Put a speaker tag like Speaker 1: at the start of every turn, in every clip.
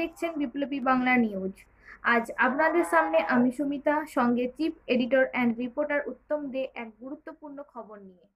Speaker 1: দেখছেন বিপ্লবী বাংলা নিউজ। আজ আপনাদের সামনে আমি সুমিতা, সঙ্গে chief editor and reporter Uttam De এক গুরুত্বপূর্ণ খবর নিয়ে।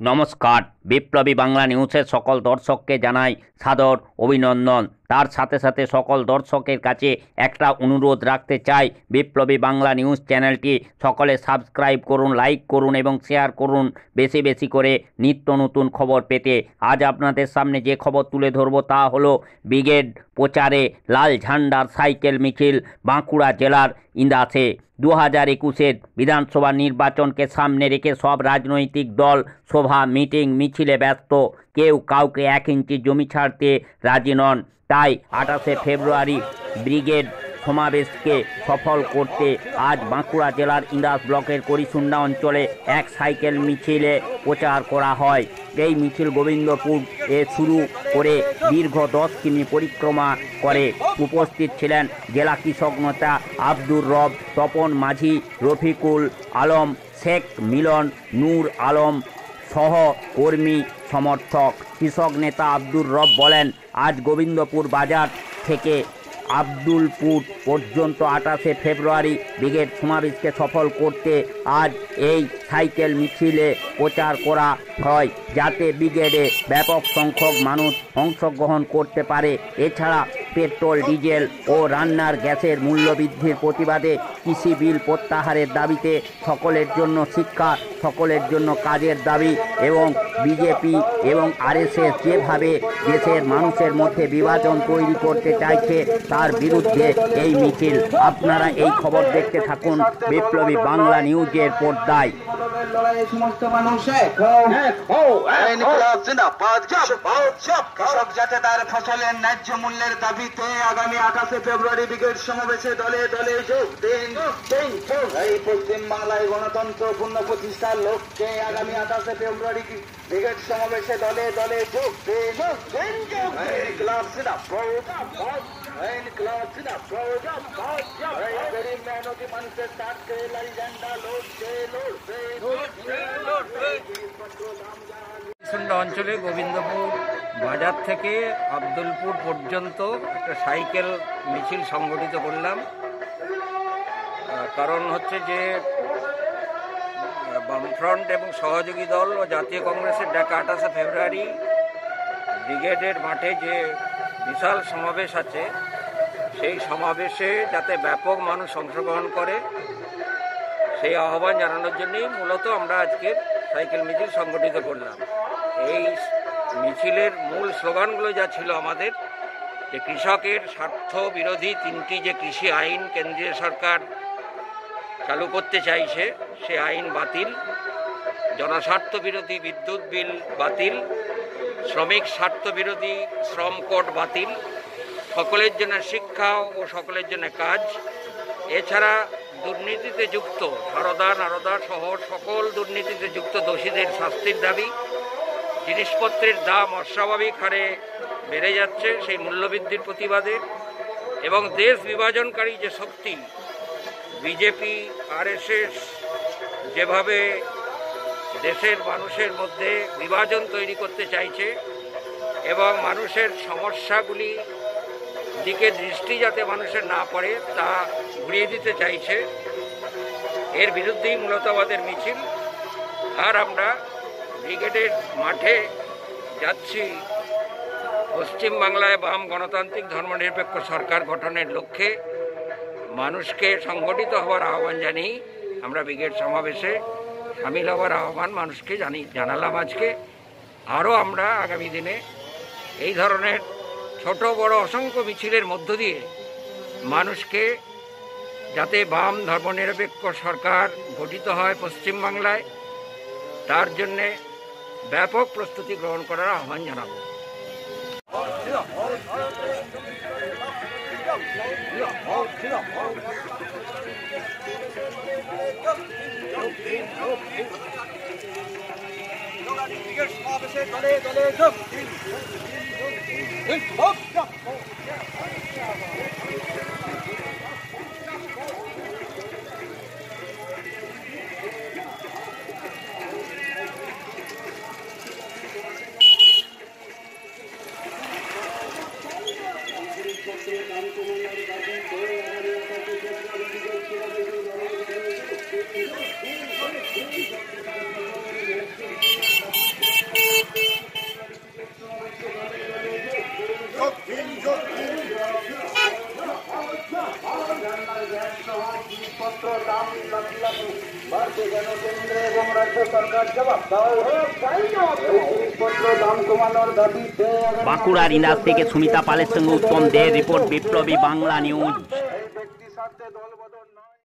Speaker 2: নমস্কার। বিপ্লবী বাংলা নিউজের সকল দর্শককে জানাই সাদর অভিনন্দন। তার সাথে সাথে সকল দর্শকের কাছে একটা অনুরোধ রাখতে চাই। বিপ্লবী বাংলা নিউজ চ্যানেলটি সকলে সাবস্ক্রাইব করুন, লাইক করুন এবং শেয়ার করুন। বেশি বেশি করে নিত্য নতুন খবর পেতে আজ আপনাদের সামনে যে খবর তুলে ধরবো তা হলো ব্রিগেড প্রচারে লাল ঝান্ডার সাইকেল মিছিল বাঁকুড়া জেলার ইন্দাসে। দু হাজার একুশের বিধানসভা নির্বাচনকে সামনে রেখে সব রাজনৈতিক দল সভা, মিটিং, মিছিলে ব্যস্ত। কেউ কাউকে এক ইঞ্চি জমি ছাড়তে রাজি নন। তাই আঠাশে ফেব্রুয়ারি ব্রিগেড সমাবেশকে সফল করতে আজ বাঁকুড়া জেলার ইন্দাস ব্লকের করিসুন্ডা অঞ্চলে এক সাইকেল মিছিলে প্রচার করা হয়। এই মিছিল গোবিন্দপুর এ শুরু করে দীর্ঘ দশ কিমি পরিক্রমা করে। উপস্থিত ছিলেন জেলা কৃষক নেতা আব্দুর রব, তপন মাঝি, রফিকুল আলম, শেখ মিলন, নূর আলম সহ কর্মী সমর্থক। কৃষক নেতা আব্দুর রব বলেন, আজ গোবিন্দপুর বাজার থেকে আব্দুলপুর পর্যন্ত আঠাশে ফেব্রুয়ারি ব্রিগেড সমাবেশকে সফল করতে আজ এই সাইকেল, মিছিলে প্রচার করা হয় যাতে ব্রিগেডে ব্যাপক সংখ্যক মানুষ অংশগ্রহণ করতে পারে। এছাড়া পেট্রোল, ডিজেল ও রান্নার গ্যাসের মূল্যবৃদ্ধির প্রতিবাদে কৃষি বিল প্রত্যাহারের দাবিতে সকলের জন্য শিক্ষা সকলের জন্য কাজের দাবি এবং বিজেপি এবং আরএসএস যেভাবে দেশের মানুষের মধ্যে বিভাজন তৈরি করতে চাইছে, তার বিরুদ্ধে এই মিছিল। আপনারা এই খবর দেখতে থাকুন বিপ্লবী বাংলা নিউজের পর্দায়।
Speaker 3: সমাবেশে দলে দলে যোগ দিন এই পশ্চিম বাংলায় গণতন্ত্র পূর্ণ প্রতিষ্ঠার লক্ষ্যে আগামী আঠাশে ফেব্রুয়ারি ব্রিগেড সমাবেশে দলে দলে যোগ গরিব মেহনতি মানুষের স্বার্থে ঝান্ডা লড়ছে লড়ছে লড়ছে
Speaker 4: অঞ্চলে গোবিন্দপুর বাজার থেকে আব্দুলপুর পর্যন্ত একটা সাইকেল মিছিল সংগঠিত করলাম। কারণ হচ্ছে যে বামফ্রন্ট এবং সহযোগী দল ও জাতীয় কংগ্রেসের ডাকা আঠাশে ফেব্রুয়ারি ব্রিগেডের মাঠে যে বিশাল সমাবেশ আছে, সেই সমাবেশে যাতে ব্যাপক মানুষ অংশগ্রহণ করে, সেই আহ্বান জানানোর জন্যই মূলত আমরা আজকে সাইকেল মিছিল সংগঠিত করলাম। এই মিছিলের মূল স্লোগানগুলো যা ছিল আমাদের, যে কৃষকের স্বার্থ বিরোধী তিনটি যে কৃষি আইন, কেন্দ্রীয় সরকার চালু করতে চাইছে, সে আইন বাতিল জনস্বার্থ বিরোধী বিদ্যুৎ বিল বাতিল, শ্রমিক স্বার্থ বিরোধী শ্রম কোড বাতিল, সকলের জন্য শিক্ষা ও সকলের জন্য কাজ। এছাড়া দুর্নীতিতে যুক্ত, সারদা নারদা সহ সকল দুর্নীতিতে যুক্ত দোষীদের শাস্তির দাবি। জিনিসপত্রের দাম অস্বাভাবিক হারে বেড়ে যাচ্ছে সেই মূল্যবৃদ্ধির প্রতিবাদে। এবং দেশ বিভাজনকারী যে শক্তি বিজেপি আরএসএস যেভাবে দেশের মানুষের মধ্যে বিভাজন তৈরি করতে চাইছে এবং মানুষের সমস্যাগুলি দিকে দৃষ্টি যাতে মানুষের না পড়ে তা ঘুরিয়ে দিতে চাইছে। এর বিরুদ্ধেই মূলত আমাদের মিছিল। আর আমরা ব্রিগেডের মাঠে যাচ্ছি। পশ্চিমবাংলায় বাম গণতান্ত্রিক ধর্মনিরপেক্ষ সরকার গঠনের লক্ষ্যে। মানুষকে সংগঠিত হওয়ার আহ্বান জানিয়ে আমরা ব্রিগেড সমাবেশে সামিল হওয়ার আহ্বান মানুষকে জানি, জানালাম আজকে। আরও আমরা আগামী দিনে এই ধরনের ছোট, বড়, অসংখ্য মিছিলের মধ্য দিয়ে মানুষকে যাতে বাম ধর্মনিরপেক্ষ সরকার গঠিত হয় পশ্চিমবাংলায়, তার জন্যে ব্যাপক প্রস্তুতি গ্রহণ করার আহ্বান জানাব।
Speaker 3: Good. Up, up. Oh, yeah.
Speaker 2: বাঁকুড়ার ইন্দাস থেকে সুমিতা পালের সঙ্গে উত্তম দে রিপোর্ট বিপ্লবী বাংলা নিউজ।